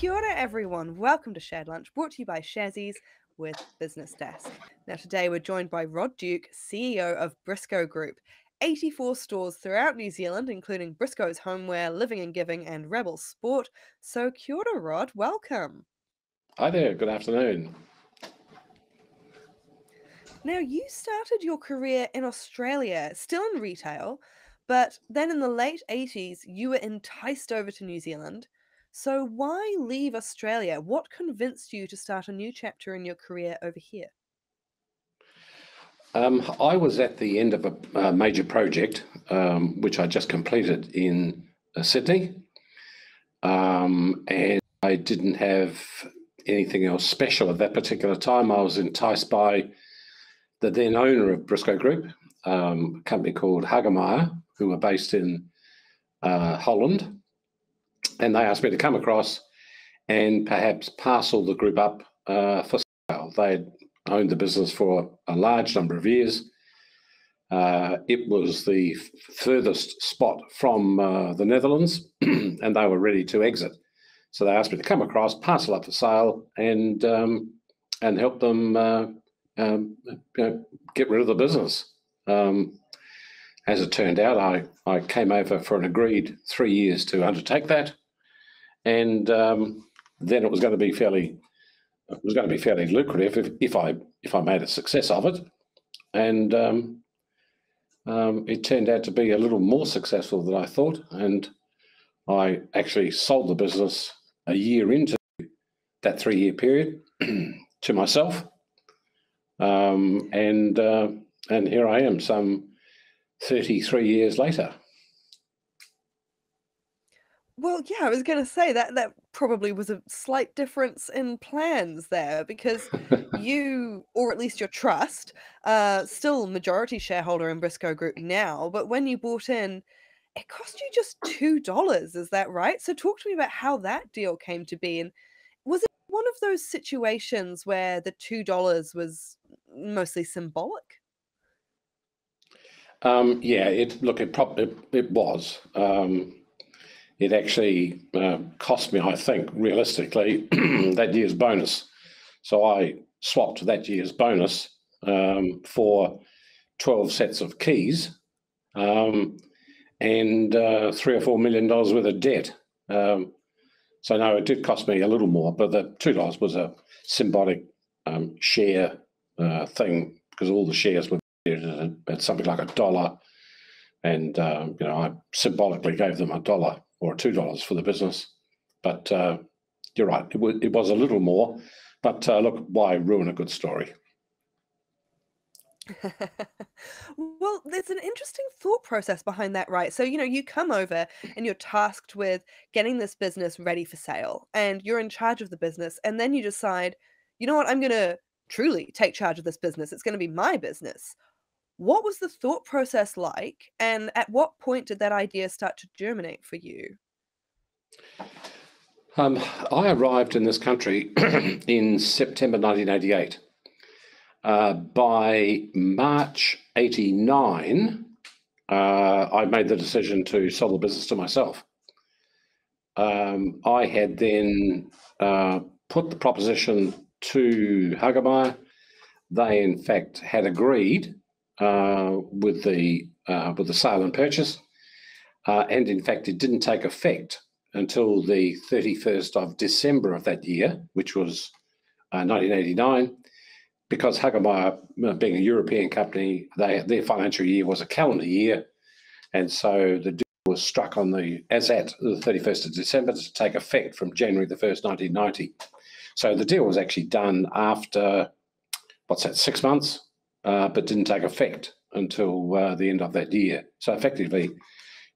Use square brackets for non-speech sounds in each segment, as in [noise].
Kia ora, everyone. Welcome to Shared Lunch, brought to you by Sharesies with Business Desk. Now, today we're joined by Rod Duke, CEO of Briscoe Group. 84 stores throughout New Zealand, including Briscoe's Homeware, Living and Giving, and Rebel Sport. So, kia ora, Rod. Welcome. Hi there. Good afternoon. Now, you started your career in Australia, still in retail, but then in the late 80s, you were enticed over to New Zealand. So, why leave Australia? What convinced you to start a new chapter in your career over here? Um, I was at the end of a, a major project, um, which I just completed in uh, Sydney, um, and I didn't have anything else special at that particular time. I was enticed by the then owner of Briscoe Group, um, a company called Hagemeyer, who were based in uh, Holland, and they asked me to come across and perhaps parcel the group up uh, for sale. They owned the business for a large number of years. Uh, it was the furthest spot from uh, the Netherlands, [clears throat] and they were ready to exit. So they asked me to come across, parcel up for sale, and um, and help them uh, um, you know, get rid of the business. Um, as it turned out, I, I came over for an agreed three years to undertake that, and um, then it was going to be fairly it was going to be fairly lucrative if, if I if I made a success of it, and um, um, it turned out to be a little more successful than I thought, and I actually sold the business a year into that three year period [clears throat] to myself, um, and uh, and here I am, some thirty three years later. Well, yeah, I was going to say that that probably was a slight difference in plans there because [laughs] you, or at least your trust, uh, still majority shareholder in Briscoe Group now, but when you bought in, it cost you just two dollars. Is that right? So talk to me about how that deal came to be, and was it one of those situations where the two dollars was mostly symbolic? Um, yeah, it look it probably it, it was. Um, it actually uh, cost me, I think, realistically, [clears throat] that year's bonus. So I swapped that year's bonus um, for 12 sets of keys um, and uh, three or four million dollars worth of debt. Um, so no, it did cost me a little more, but the two dollars was a symbolic um, share uh, thing because all the shares were at, at something like a dollar, and um, you know I symbolically gave them a dollar or two dollars for the business. But uh, you're right, it, w- it was a little more. But uh, look, why ruin a good story? [laughs] well, there's an interesting thought process behind that, right? So, you know, you come over and you're tasked with getting this business ready for sale, and you're in charge of the business, and then you decide, you know what, I'm going to truly take charge of this business. It's going to be my business. What was the thought process like, and at what point did that idea start to germinate for you? Um, I arrived in this country [clears throat] in September 1988. Uh, by March 89, uh, I made the decision to sell the business to myself. Um, I had then uh, put the proposition to Hagemeyer. They, in fact, had agreed uh, with the uh, with the sale and purchase, uh, and in fact, it didn't take effect until the 31st of December of that year, which was 1989, because Hagemeyer, being a European company, they, their financial year was a calendar year, and so the deal was struck on the as at the 31st of December to take effect from January the 1st, 1990. So the deal was actually done after what's that, six months uh, but didn't take effect until uh, the end of that year. So effectively,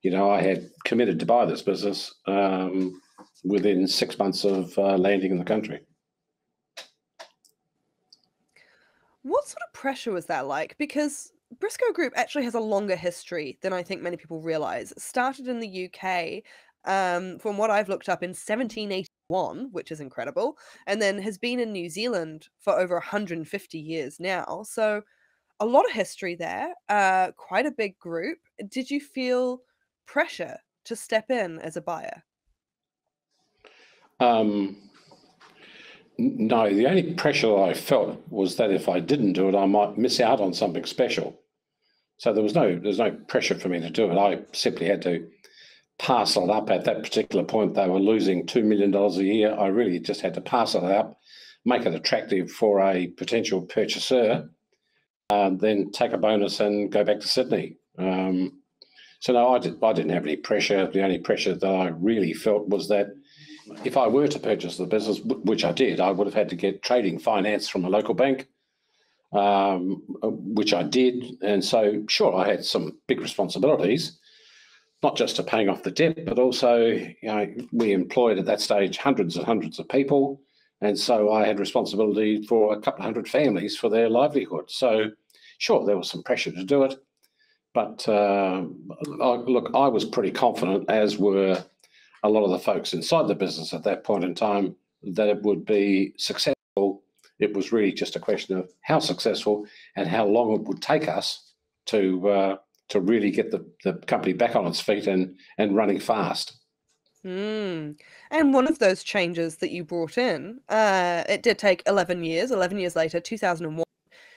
you know, I had committed to buy this business um, within six months of uh, landing in the country. What sort of pressure was that like? Because Briscoe Group actually has a longer history than I think many people realize. It started in the UK, um, from what I've looked up, in 1781, which is incredible, and then has been in New Zealand for over 150 years now. So a lot of history there, uh, quite a big group. Did you feel pressure to step in as a buyer? Um, no, the only pressure that I felt was that if I didn't do it, I might miss out on something special. So there was no there's no pressure for me to do it. I simply had to parcel up at that particular point. They were losing two million dollars a year. I really just had to parcel it up, make it attractive for a potential purchaser, uh, then take a bonus and go back to Sydney. Um, so no, I, did, I didn't have any pressure. The only pressure that I really felt was that if I were to purchase the business, which I did, I would have had to get trading finance from a local bank, um, which I did. And so, sure, I had some big responsibilities, not just to paying off the debt, but also, you know, we employed at that stage hundreds and hundreds of people. And so I had responsibility for a couple of hundred families for their livelihood. So, sure, there was some pressure to do it. But uh, look, I was pretty confident, as were a lot of the folks inside the business at that point in time that it would be successful. It was really just a question of how successful and how long it would take us to uh, to really get the, the company back on its feet and and running fast. Mm. And one of those changes that you brought in, uh, it did take 11 years. 11 years later, 2001,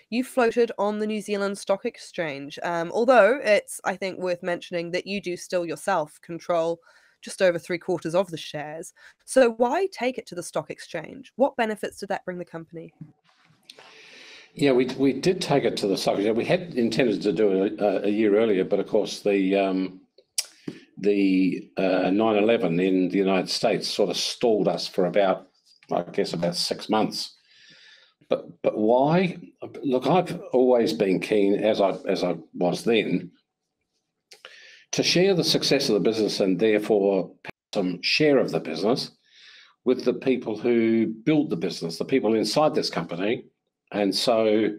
you floated on the New Zealand Stock Exchange. Um, although it's, I think, worth mentioning that you do still yourself control just over three quarters of the shares. So why take it to the stock exchange? What benefits did that bring the company? Yeah, we, we did take it to the exchange. We had intended to do it a, a year earlier, but of course the um, the uh, 9/11 in the United States sort of stalled us for about, I guess, about six months. But but why? Look, I've always been keen, as I as I was then, to share the success of the business and therefore some share of the business with the people who build the business, the people inside this company. And so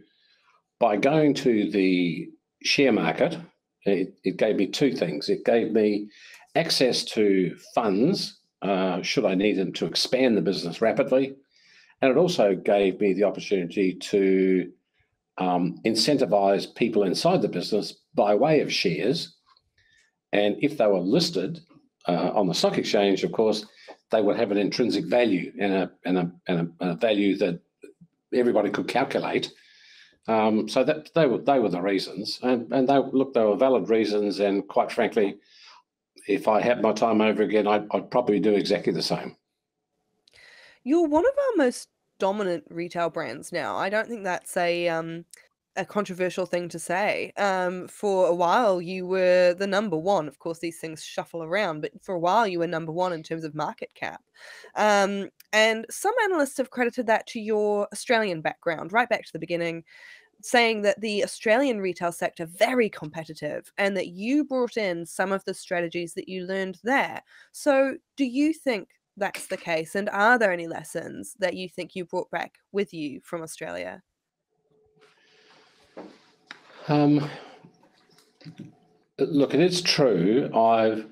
by going to the share market, it, it gave me two things. It gave me access to funds uh, should I need them to expand the business rapidly. And it also gave me the opportunity to um, incentivize people inside the business by way of shares and if they were listed uh, on the stock exchange, of course, they would have an intrinsic value and a, and a, and a, a value that everybody could calculate. Um, so that they were they were the reasons, and and they look they were valid reasons, and quite frankly, if I had my time over again, I'd, I'd probably do exactly the same. You're one of our most dominant retail brands now. I don't think that's a um, a controversial thing to say. Um, for a while, you were the number one. Of course, these things shuffle around, but for a while, you were number one in terms of market cap. Um, and some analysts have credited that to your Australian background, right back to the beginning, saying that the Australian retail sector very competitive, and that you brought in some of the strategies that you learned there. So, do you think? That's the case. And are there any lessons that you think you brought back with you from Australia? Um, look, it is true. I've,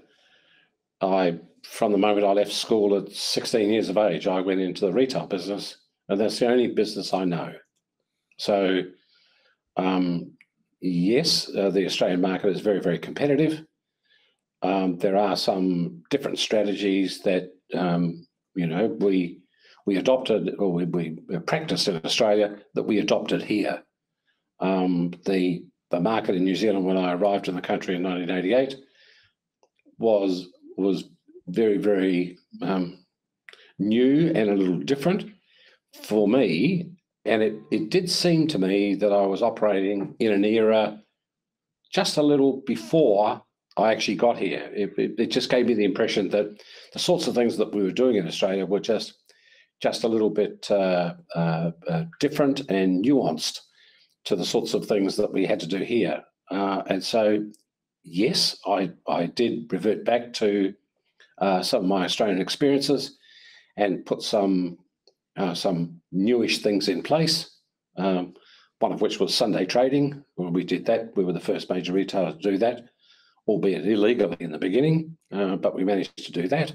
I, from the moment I left school at 16 years of age, I went into the retail business, and that's the only business I know. So, um, yes, uh, the Australian market is very, very competitive. Um, there are some different strategies that um, you know we we adopted or we, we practiced in Australia that we adopted here. Um, the the market in New Zealand when I arrived in the country in 1988 was was very very um, new and a little different for me, and it it did seem to me that I was operating in an era just a little before I actually got here. It, it, it just gave me the impression that the sorts of things that we were doing in Australia were just just a little bit uh, uh, uh, different and nuanced to the sorts of things that we had to do here. Uh, and so, yes, I, I did revert back to uh, some of my Australian experiences and put some uh, some newish things in place. Um, one of which was Sunday trading. We did that, we were the first major retailer to do that, albeit illegally in the beginning, uh, but we managed to do that.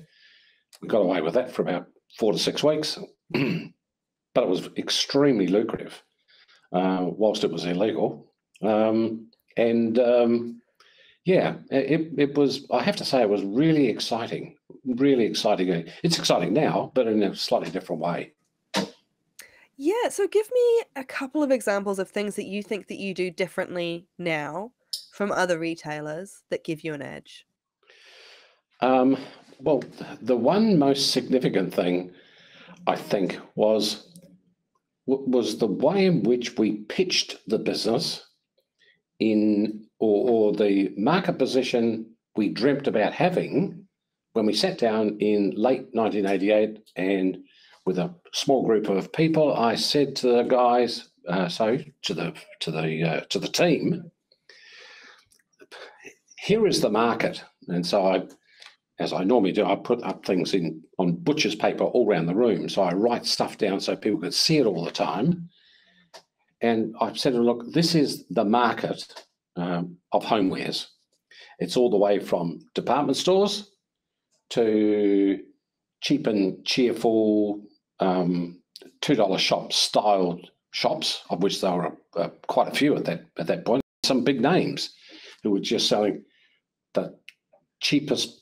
We got away with that for about four to six weeks, [clears throat] but it was extremely lucrative uh, whilst it was illegal. Um, and um, yeah, it, it was, I have to say, it was really exciting really exciting. It's exciting now, but in a slightly different way. Yeah, so give me a couple of examples of things that you think that you do differently now from other retailers that give you an edge. Um, well, the one most significant thing I think was was the way in which we pitched the business in or, or the market position we dreamt about having when we sat down in late 1988 and with a small group of people, I said to the guys, uh, so to the to the uh, to the team, here is the market, and so I, as I normally do, I put up things in on butcher's paper all around the room. So I write stuff down so people could see it all the time. And I said, look, this is the market um, of homewares. It's all the way from department stores to cheap and cheerful um, two dollar shop styled shops, of which there were uh, quite a few at that at that point. Some big names who were just selling the cheapest,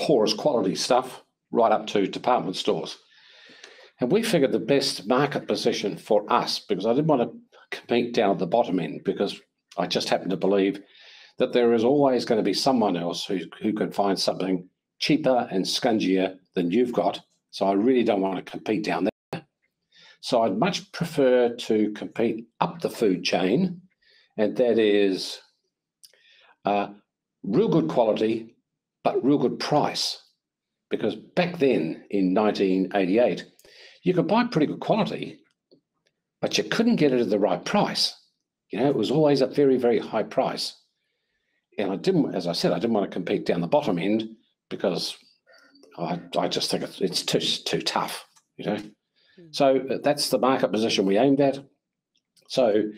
poorest quality stuff right up to department stores. And we figured the best market position for us, because I didn't want to compete down at the bottom end, because I just happen to believe that there is always going to be someone else who, who can find something cheaper and scungier than you've got. So I really don't want to compete down there. So I'd much prefer to compete up the food chain, and that is uh, real good quality, but real good price. Because back then in 1988, you could buy pretty good quality, but you couldn't get it at the right price. You know, it was always a very, very high price. And I didn't, as I said, I didn't want to compete down the bottom end because I, I just think it's, it's too, too tough, you know. Mm. So uh, that's the market position we aimed at. So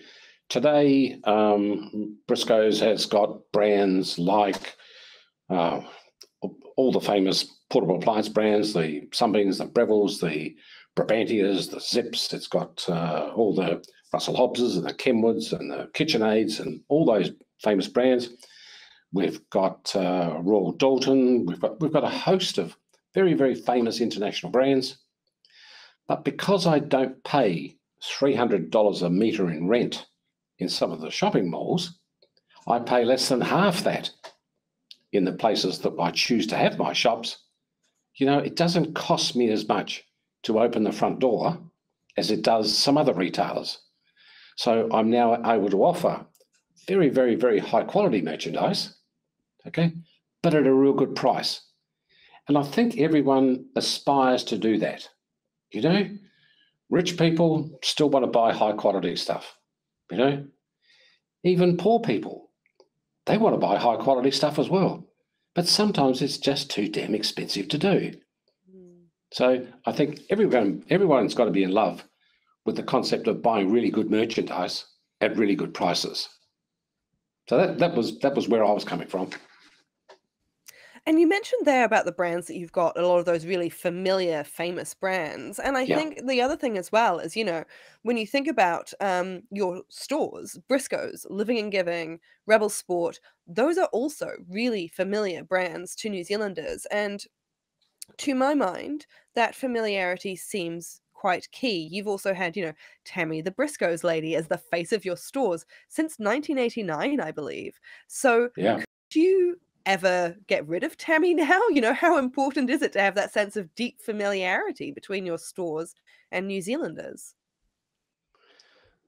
today, um, Briscoes has got brands like uh, all the famous portable appliance brands, the Sunbeams, the Breville's, the Brabantias, the Zips. It's got uh, all the Russell Hobbses and the Kenwoods and the KitchenAids and all those famous brands. We've got uh, Royal Doulton. We've got we've got a host of very very famous international brands. But because I don't pay three hundred dollars a meter in rent in some of the shopping malls, I pay less than half that in the places that I choose to have my shops. You know, it doesn't cost me as much to open the front door as it does some other retailers. So I'm now able to offer very, very, very high quality merchandise, okay, but at a real good price. And I think everyone aspires to do that. You know, rich people still want to buy high quality stuff, you know, even poor people, they want to buy high quality stuff as well. But sometimes it's just too damn expensive to do. Hmm. So I think everyone everyone's got to be in love with the concept of buying really good merchandise at really good prices. So that that was that was where I was coming from. And you mentioned there about the brands that you've got, a lot of those really familiar, famous brands. And I yeah. think the other thing as well is, you know, when you think about um, your stores, Briscoes, Living and Giving, Rebel Sport, those are also really familiar brands to New Zealanders. And to my mind, that familiarity seems quite key. You've also had, you know, Tammy the Briscoes lady as the face of your stores since 1989, I believe. So, yeah. could you ever get rid of Tammy [laughs] now? You know, how important is it to have that sense of deep familiarity between your stores and New Zealanders?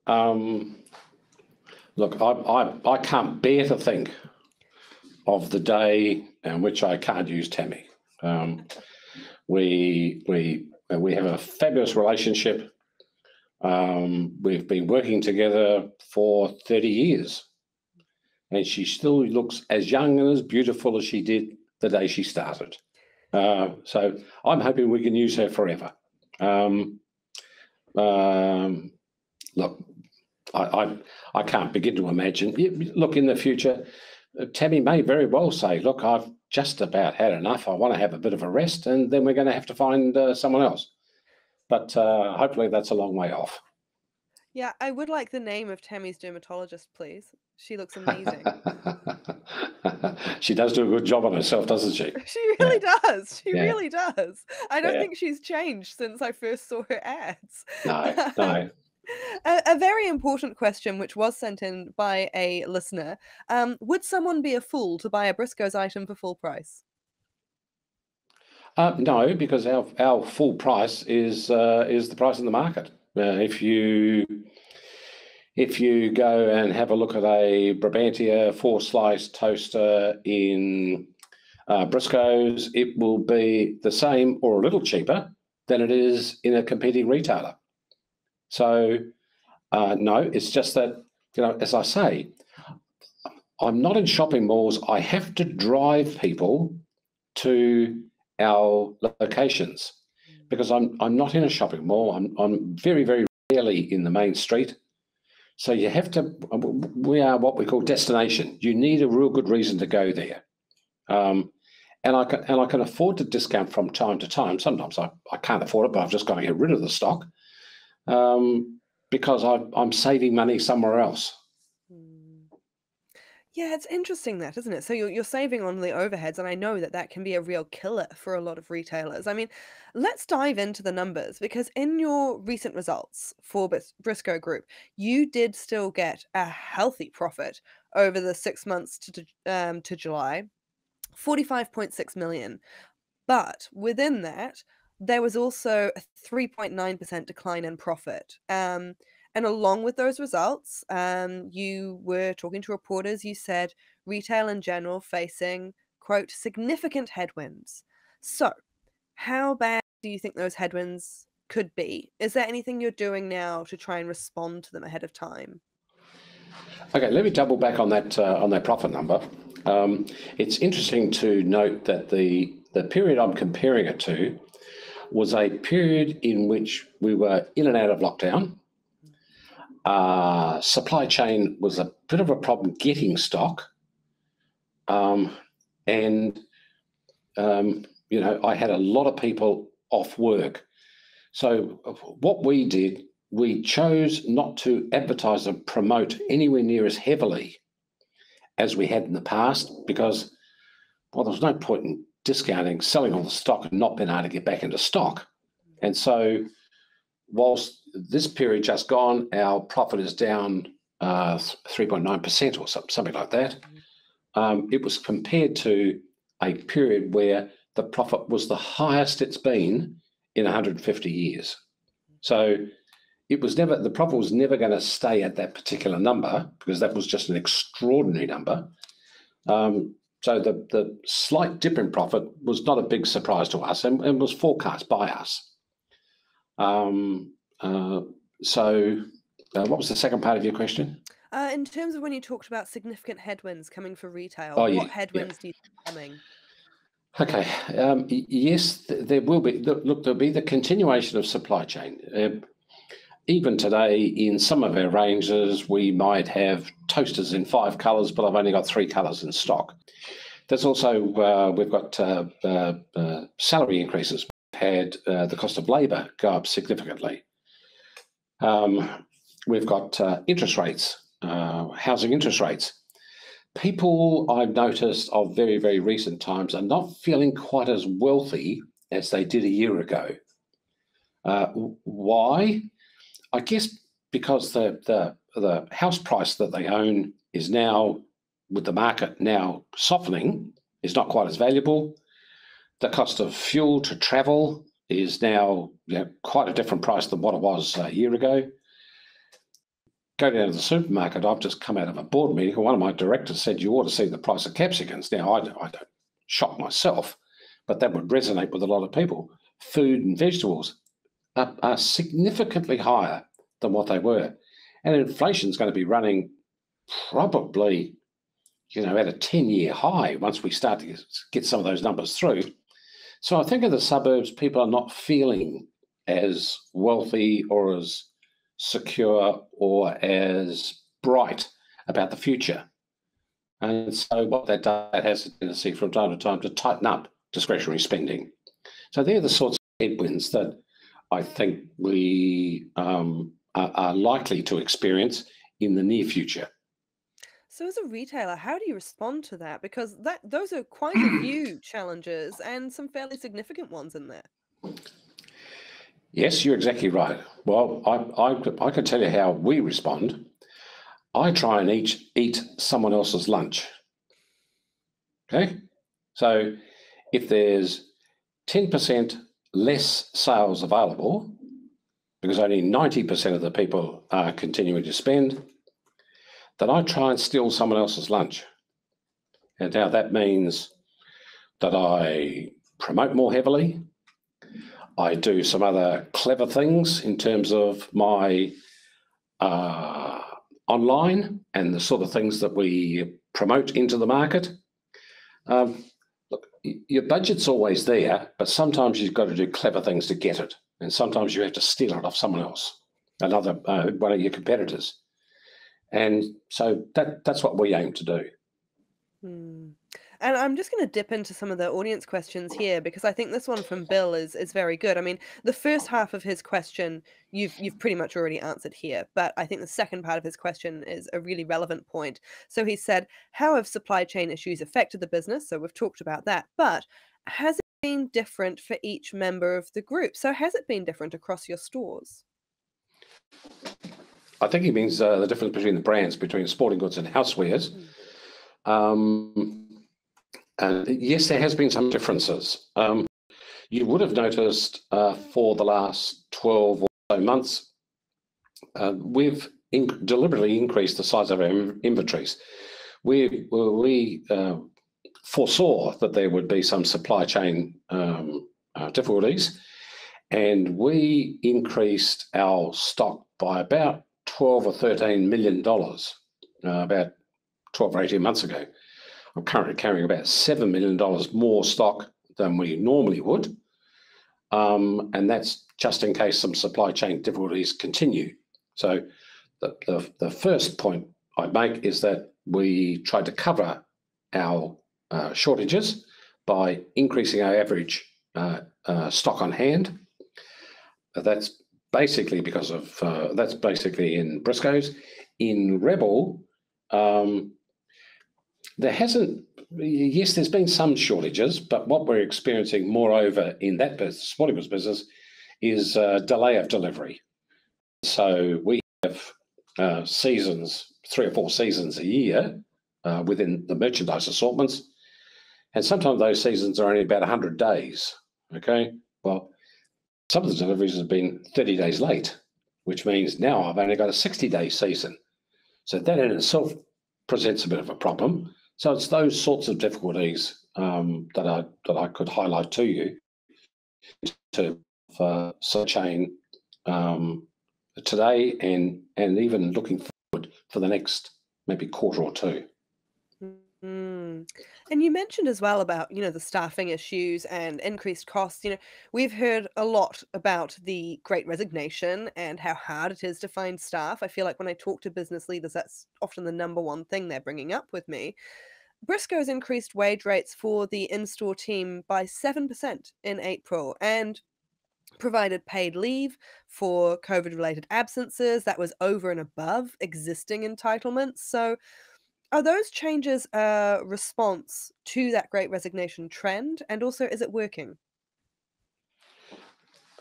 Um, look, I, I, I can't bear to think of the day in which I can't use Tammy. Um, we we we have a fabulous relationship. Um, we've been working together for 30 years, and she still looks as young and as beautiful as she did the day she started. Uh, so I'm hoping we can use her forever. Um, um, look, I, I, I can't begin to imagine. Look, in the future, Tammy may very well say, "Look, I've just about had enough. I want to have a bit of a rest, and then we're going to have to find uh, someone else. But uh, hopefully, that's a long way off. Yeah, I would like the name of Tammy's dermatologist, please. She looks amazing. [laughs] she does do a good job on herself, doesn't she? [laughs] She really does. She Yeah. really does. I don't Yeah. think she's changed since I first saw her ads. No, [laughs] no. A, a very important question, which was sent in by a listener. Um, would someone be a fool to buy a Briscoe's item for full price? Uh, no, because our our full price is uh, is the price in the market. Uh, if you if you go and have a look at a Brabantia four slice toaster in uh, Briscoe's, it will be the same or a little cheaper than it is in a competing retailer. So uh, no, it's just that you know, as I say, I'm not in shopping malls. I have to drive people to our locations because I'm I'm not in a shopping mall. I'm I'm very very rarely in the main street. So you have to. We are what we call destination. You need a real good reason to go there, um, and I can and I can afford to discount from time to time. Sometimes I, I can't afford it, but I've just got to get rid of the stock um, because I, I'm saving money somewhere else. Yeah, it's interesting that, isn't it? So you're you're saving on the overheads, and I know that that can be a real killer for a lot of retailers. I mean, let's dive into the numbers because in your recent results for Bris- Briscoe Group, you did still get a healthy profit over the six months to to, um, to July, 45.6 million. But within that, there was also a 3.9% decline in profit. Um, and along with those results, um, you were talking to reporters, you said retail in general facing, quote, significant headwinds. So, how bad do you think those headwinds could be? Is there anything you're doing now to try and respond to them ahead of time? Okay, let me double back on that uh, on that profit number. Um, it's interesting to note that the the period I'm comparing it to was a period in which we were in and out of lockdown. Uh, supply chain was a bit of a problem getting stock, um, and um, you know I had a lot of people off work. So what we did we chose not to advertise and promote anywhere near as heavily as we had in the past because, well, there was no point in discounting, selling all the stock and not being able to get back into stock. And so, whilst this period just gone, our profit is down uh, 3.9% or something, something like that. Um, it was compared to a period where the profit was the highest it's been in 150 years. So, it was never the profit was never going to stay at that particular number because that was just an extraordinary number. Um, so the the slight dip in profit was not a big surprise to us and, and was forecast by us. Um, uh, so, uh, what was the second part of your question? Uh, in terms of when you talked about significant headwinds coming for retail, Oh, yeah, what yeah. headwinds do you think are coming? Okay. Um, yes, there will be. Look, look, there'll be the continuation of supply chain. Uh, even today, in some of our ranges, we might have toasters in five colours, but I've only got three colours in stock. There's also uh, we've got uh, uh, uh, salary increases. Had uh, the cost of labour go up significantly. Um, we've got uh, interest rates, uh, housing interest rates. People I've noticed of very very recent times are not feeling quite as wealthy as they did a year ago. Uh, why? I guess because the, the the house price that they own is now, with the market now softening, is not quite as valuable. The cost of fuel to travel is now you know, quite a different price than what it was a year ago. Go down to the supermarket. I've just come out of a board meeting, and one of my directors said you ought to see the price of capsicums. Now I don't, I don't shop myself, but that would resonate with a lot of people. Food and vegetables are, are significantly higher than what they were. And inflation is going to be running probably, you know, at a 10 year high once we start to get some of those numbers through. So I think in the suburbs, people are not feeling as wealthy or as secure or as bright about the future. And so what that does that has a tendency from time to time to tighten up discretionary spending. So they're the sorts of headwinds that I think we um, are, are likely to experience in the near future. So as a retailer, how do you respond to that? Because that those are quite a [clears throat] few challenges and some fairly significant ones in there. Yes, you're exactly right. Well, I, I, I can tell you how we respond. I try and eat, eat someone else's lunch. Okay? So if there's 10% less sales available, because only 90% of the people are continuing to spend, then I try and steal someone else's lunch. And now that means that I promote more heavily, I do some other clever things in terms of my uh, online and the sort of things that we promote into the market. Um, look, your budget's always there, but sometimes you've got to do clever things to get it, and sometimes you have to steal it off someone else, another uh, one of your competitors, and so that that's what we aim to do. Hmm. And I'm just going to dip into some of the audience questions here because I think this one from Bill is is very good. I mean, the first half of his question you've you've pretty much already answered here, but I think the second part of his question is a really relevant point. So he said, "How have supply chain issues affected the business?" So we've talked about that, but has it been different for each member of the group? So has it been different across your stores? I think he means uh, the difference between the brands between sporting goods and housewares. Mm. Um, and yes, there has been some differences. Um, you would have noticed uh, for the last 12 or so months, uh, we've deliberately increased the size of our inventories. We, we uh, foresaw that there would be some supply chain um, uh, difficulties, and we increased our stock by about 12 or 13 million dollars uh, about 12 or 18 months ago. I'm currently carrying about $7 million more stock than we normally would. Um, and that's just in case some supply chain difficulties continue. So the, the, the first point I make is that we tried to cover our uh, shortages by increasing our average uh, uh, stock on hand. That's basically because of uh, that's basically in Briscoes. In Rebel, um, there hasn't, yes, there's been some shortages, but what we're experiencing moreover in that business, goods business, is a delay of delivery. So we have uh, seasons, three or four seasons a year uh, within the merchandise assortments. And sometimes those seasons are only about 100 days. Okay. Well, some of the deliveries have been 30 days late, which means now I've only got a 60 day season. So that in itself presents a bit of a problem. So it's those sorts of difficulties um, that I that I could highlight to you to uh, supply chain um, today and and even looking forward for the next maybe quarter or two. Mm. And you mentioned as well about, you know, the staffing issues and increased costs. You know, we've heard a lot about the great resignation and how hard it is to find staff. I feel like when I talk to business leaders, that's often the number one thing they're bringing up with me. Briscoe's increased wage rates for the in store team by 7% in April and provided paid leave for COVID related absences that was over and above existing entitlements. So, are those changes a response to that great resignation trend? And also, is it working?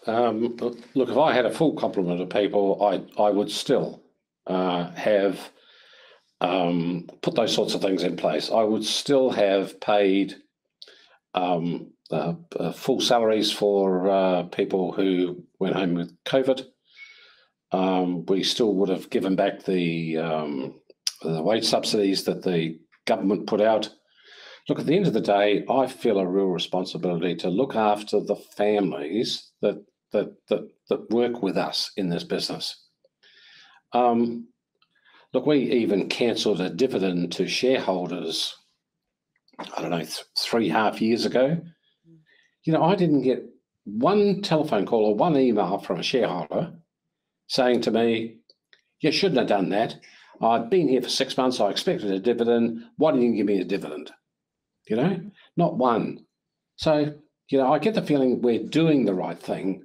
Um, look, if I had a full complement of people, I I would still uh, have um, put those sorts of things in place. I would still have paid um, uh, uh, full salaries for uh, people who went home with COVID. Um, we still would have given back the, um, the wage subsidies that the government put out. Look, at the end of the day, I feel a real responsibility to look after the families that that that, that work with us in this business. Um, Look, we even cancelled a dividend to shareholders, I don't know, th- three half years ago. You know, I didn't get one telephone call or one email from a shareholder saying to me, You shouldn't have done that. I've been here for six months. I expected a dividend. Why didn't you give me a dividend? You know, not one. So, you know, I get the feeling we're doing the right thing.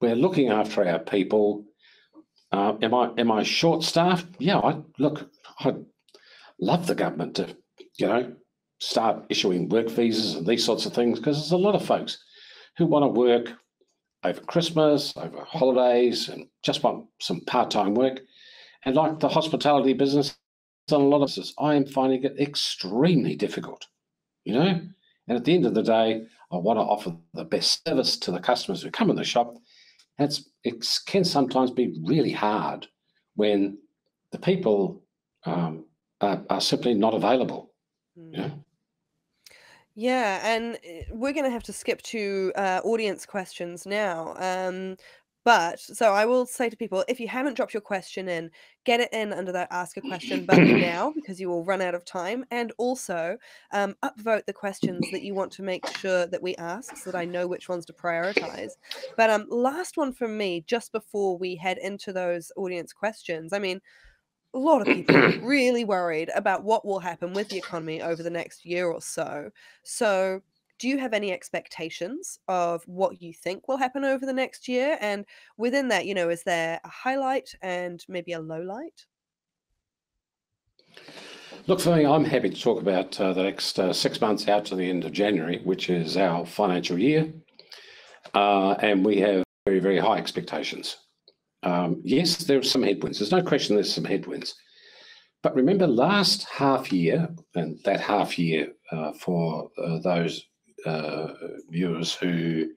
We're looking after our people. Uh, am I am I short staffed? Yeah, I look. I love the government to, you know, start issuing work visas and these sorts of things because there's a lot of folks who want to work over Christmas, over holidays, and just want some part time work. And like the hospitality business, on a lot of this, I am finding it extremely difficult, you know. And at the end of the day, I want to offer the best service to the customers who come in the shop. And it's, it can sometimes be really hard when the people um, are, are, simply not available. Mm. You know? Yeah, and eh, we're going to have to skip to uh, audience questions now. Um, but so I will say to people, if you haven't dropped your question in, get it in under that ask a question [clears throat] button now because you will run out of time. And also um, upvote the questions that you want to make sure that we ask so that I know which ones to prioritize. But um, last one from me, just before we head into those audience questions. I mean, a lot of people [clears throat] really worried about what will happen with the economy over the next year or so. So do you have any expectations of what you think will happen over the next year? And within that, you know, is there a highlight and maybe a low light? Look, for me, I'm happy to talk about uh, the next uh, six months out to the end of January, which is our financial year. Uh, and we have very, very high expectations. Um, yes, there are some headwinds. There's no question there's some headwinds. But remember, last half year, and that half year uh, for uh, those uh, viewers who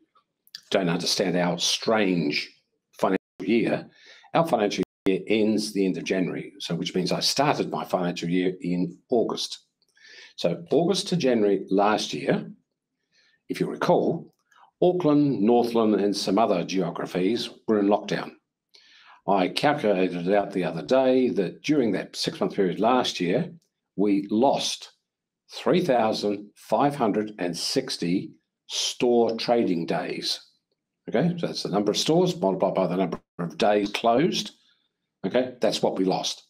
don't understand our strange financial year, our financial year ends the end of January. So, which means I started my financial year in August. So, August to January last year, if you recall, Auckland, Northland, and some other geographies were in lockdown. I calculated it out the other day that during that six month period last year, we lost 3,560 store trading days. Okay, so that's the number of stores multiplied by the number of days closed. Okay, that's what we lost.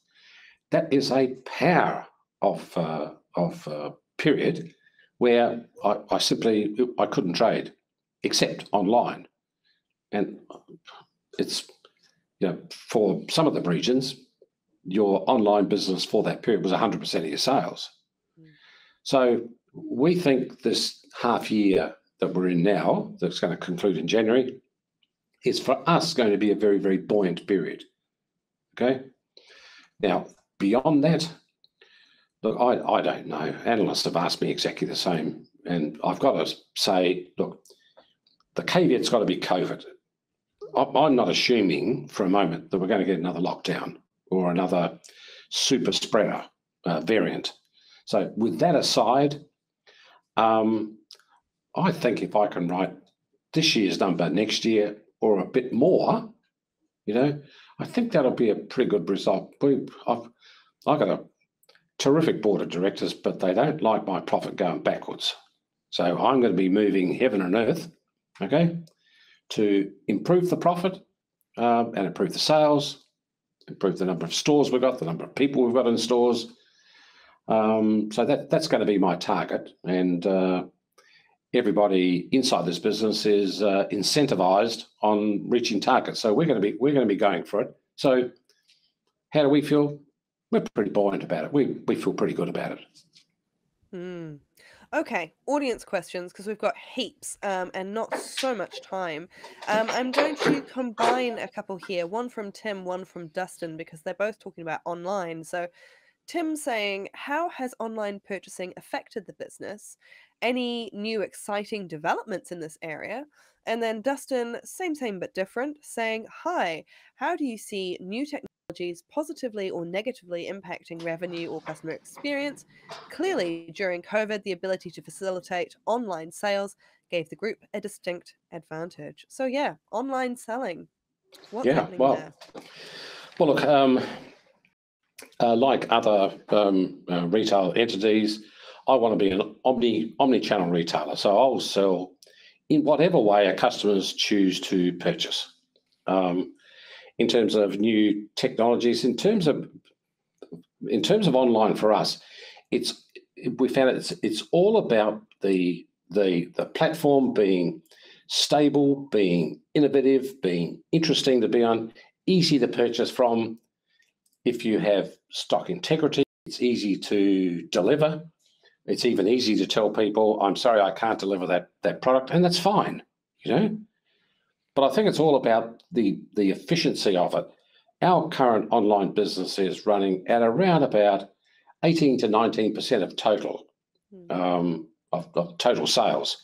That is a power of uh, of uh, period where I, I simply I couldn't trade except online, and it's you know for some of the regions, your online business for that period was 100% of your sales. So we think this half year that we're in now, that's going to conclude in January, is for us going to be a very, very buoyant period. Okay. Now, beyond that, look, I, I don't know. Analysts have asked me exactly the same. And I've got to say, look, the caveat's got to be COVID. I'm not assuming for a moment that we're going to get another lockdown or another super spreader uh, variant. So, with that aside, um, I think if I can write this year's number next year or a bit more, you know, I think that'll be a pretty good result. We, I've, I've got a terrific board of directors, but they don't like my profit going backwards. So I'm going to be moving heaven and earth, okay, to improve the profit um, and improve the sales, improve the number of stores we've got, the number of people we've got in stores, um, so that that's going to be my target, and uh, everybody inside this business is uh, incentivized on reaching targets. So we're going to be we're going to be going for it. So how do we feel? We're pretty buoyant about it. We we feel pretty good about it. Mm. Okay, audience questions because we've got heaps um, and not so much time. Um, I'm going to combine a couple here, one from Tim, one from Dustin, because they're both talking about online. So Tim saying, How has online purchasing affected the business? Any new exciting developments in this area? And then Dustin, same, same, but different, saying, Hi, how do you see new technologies positively or negatively impacting revenue or customer experience? Clearly, during COVID, the ability to facilitate online sales gave the group a distinct advantage. So, yeah, online selling. What's yeah, well, there? Well, look, um, uh, like other um, uh, retail entities, I want to be an omni omni-channel retailer. So I'll sell in whatever way our customers choose to purchase. Um, in terms of new technologies, in terms of in terms of online for us, it's we found it's it's all about the the the platform being stable, being innovative, being interesting to be on, easy to purchase from. If you have stock integrity, it's easy to deliver. It's even easy to tell people, I'm sorry, I can't deliver that, that product, and that's fine, you know. But I think it's all about the, the efficiency of it. Our current online business is running at around about 18 to 19% of total, hmm. um, of, of, total sales.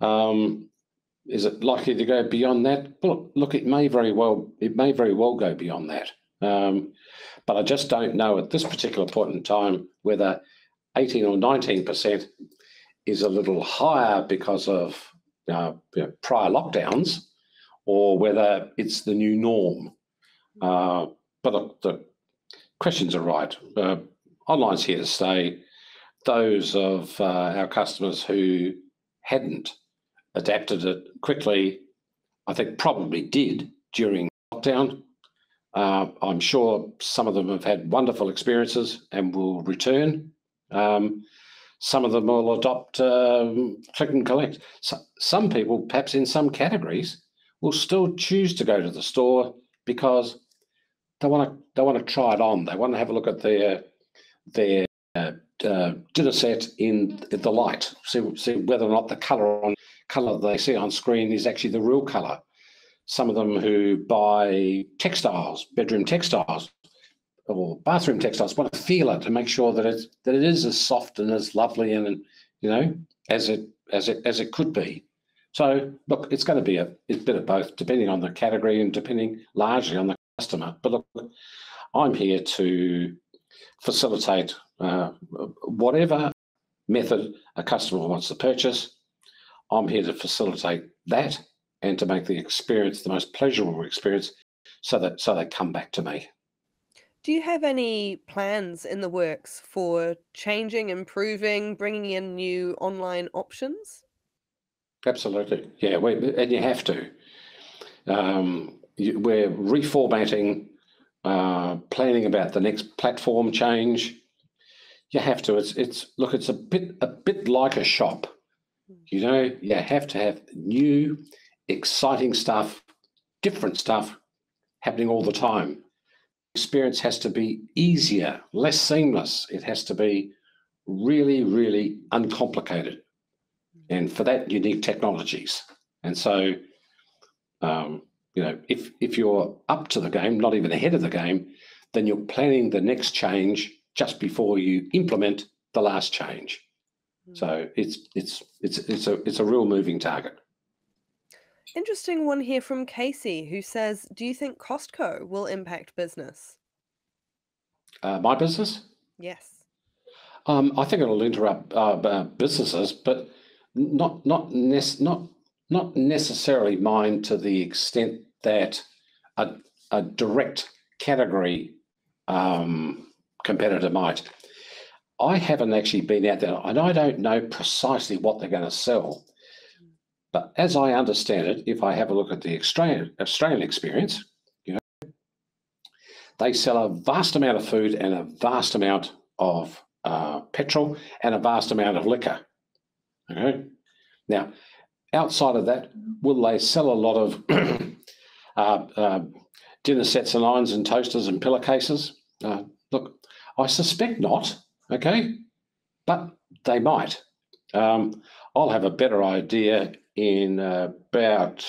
Um, is it likely to go beyond that? Well, look, it may very well it may very well go beyond that. Um, but I just don't know at this particular point in time whether 18 or 19% is a little higher because of uh, you know, prior lockdowns or whether it's the new norm. Uh, but the questions are right. Uh, online's here to stay. Those of uh, our customers who hadn't adapted it quickly, I think probably did during lockdown. Uh, I'm sure some of them have had wonderful experiences and will return. Um, some of them will adopt um, click and collect. So, some people, perhaps in some categories, will still choose to go to the store because they want to they want to try it on. They want to have a look at their their uh, uh, dinner set in the light, see see whether or not the color on color they see on screen is actually the real color some of them who buy textiles, bedroom textiles, or bathroom textiles, want to feel it to make sure that it's that it is as soft and as lovely and you know as it as it as it could be. So look, it's going to be a, a bit of both, depending on the category and depending largely on the customer. But look, I'm here to facilitate uh, whatever method a customer wants to purchase. I'm here to facilitate that and to make the experience the most pleasurable experience so that so they come back to me. Do you have any plans in the works for changing, improving, bringing in new online options? Absolutely, yeah, we, and you have to. Um, we're reformatting, uh, planning about the next platform change. You have to. It's it's look. It's a bit a bit like a shop. Hmm. You know, you have to have new exciting stuff, different stuff happening all the time. Experience has to be easier, less seamless. It has to be really, really uncomplicated. And for that, you need technologies. And so, um, you know, if if you're up to the game, not even ahead of the game, then you're planning the next change just before you implement the last change. Mm. So it's it's it's it's a it's a real moving target. Interesting one here from Casey who says, Do you think Costco will impact business? Uh, my business? Yes. Um, I think it'll interrupt uh, businesses, but not not nec- not not necessarily mine to the extent that a, a direct category um, competitor might. I haven't actually been out there, and I don't know precisely what they're going to sell. But as I understand it, if I have a look at the Australian Australian experience, you know, they sell a vast amount of food and a vast amount of uh, petrol and a vast amount of liquor. Okay. Now, outside of that, will they sell a lot of [clears throat] uh, uh, dinner sets and irons and toasters and pillowcases? Uh, look, I suspect not. Okay, but they might. Um, I'll have a better idea in uh, about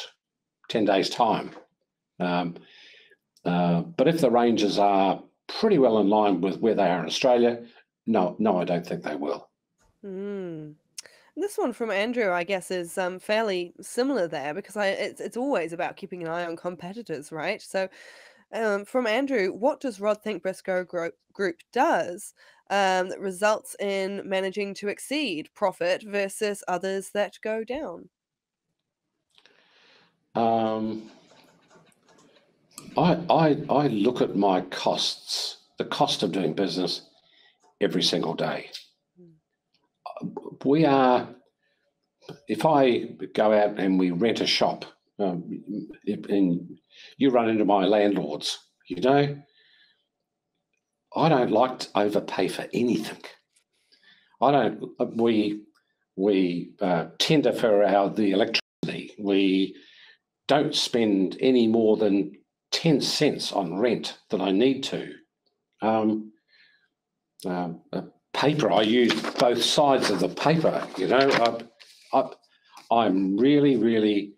10 days' time. Um, uh, but if the ranges are pretty well in line with where they are in Australia, no, no, I don't think they will. Mm. This one from Andrew, I guess, is um, fairly similar there because I, it's it's always about keeping an eye on competitors, right? So, um, from Andrew, what does Rod think Briscoe Group does um, that results in managing to exceed profit versus others that go down? Um, I, I, I look at my costs, the cost of doing business every single day. We are, if I go out and we rent a shop, um, and you run into my landlords, you know, I don't like to overpay for anything. I don't. We we uh, tender for our the electricity. We don't spend any more than 10 cents on rent that I need to. Um, uh, paper, I use both sides of the paper, you know. I, I, am really, really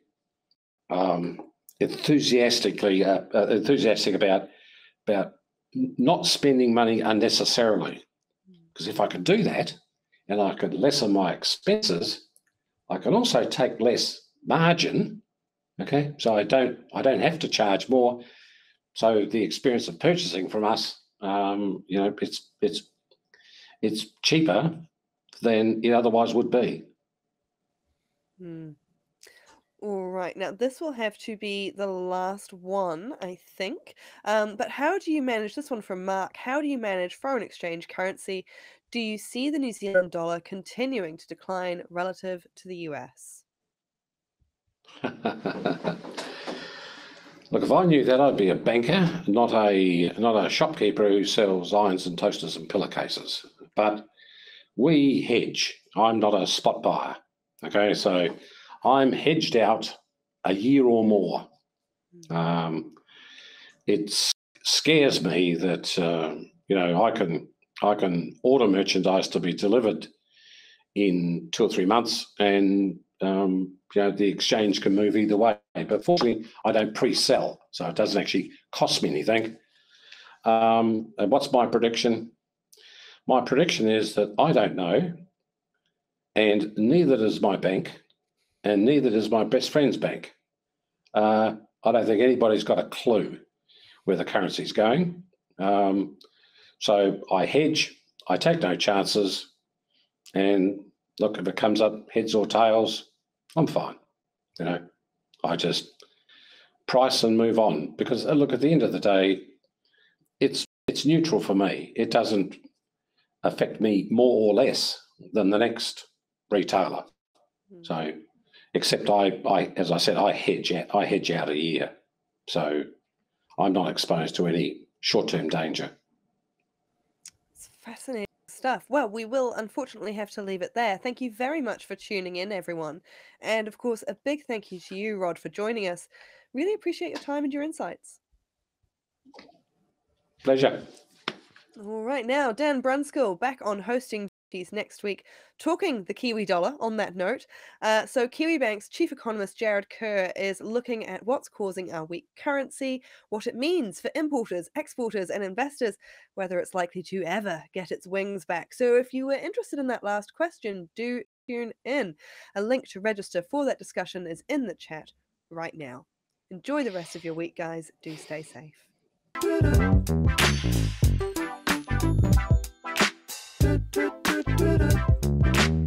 um, enthusiastically uh, uh, enthusiastic about about not spending money unnecessarily. Because if I could do that and I could lessen my expenses, I can also take less margin. Okay, so I don't I don't have to charge more. So the experience of purchasing from us, um, you know, it's it's it's cheaper than it otherwise would be. Hmm. All right. Now, this will have to be the last one, I think. Um, but how do you manage this one from Mark? How do you manage foreign exchange currency? Do you see the New Zealand dollar continuing to decline relative to the US? [laughs] Look, if I knew that, I'd be a banker, not a not a shopkeeper who sells irons and toasters and pillowcases. But we hedge. I'm not a spot buyer. Okay, so I'm hedged out a year or more. Hmm. Um, it scares me that uh, you know I can I can order merchandise to be delivered in two or three months, and um, you know the exchange can move either way. But fortunately, I don't pre-sell, so it doesn't actually cost me anything. Um, and what's my prediction? My prediction is that I don't know, and neither does my bank and neither does my best friend's bank. Uh, I don't think anybody's got a clue where the currency is going. Um, so I hedge, I take no chances, and look, if it comes up heads or tails, I'm fine. You know, I just price and move on because uh, look, at the end of the day, it's it's neutral for me. It doesn't affect me more or less than the next retailer. Mm. So except I, I, as I said, I hedge out, I hedge out a year, so I'm not exposed to any short-term danger. It's fascinating stuff. Well, we will unfortunately have to leave it there. Thank you very much for tuning in, everyone, and of course, a big thank you to you, Rod, for joining us. Really appreciate your time and your insights. Pleasure. All right, now Dan Brunskill back on hosting next week, talking the Kiwi dollar on that note. Uh, so, Kiwibank's chief economist Jarrod Kerr is looking at what's causing our weak currency, what it means for importers, exporters, and investors, whether it's likely to ever get its wings back. So, if you were interested in that last question, do tune in. A link to register for that discussion is in the chat right now. Enjoy the rest of your week, guys. Do stay safe. [laughs] Tudu.